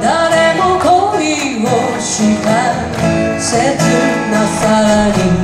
誰も恋をしらせずなさに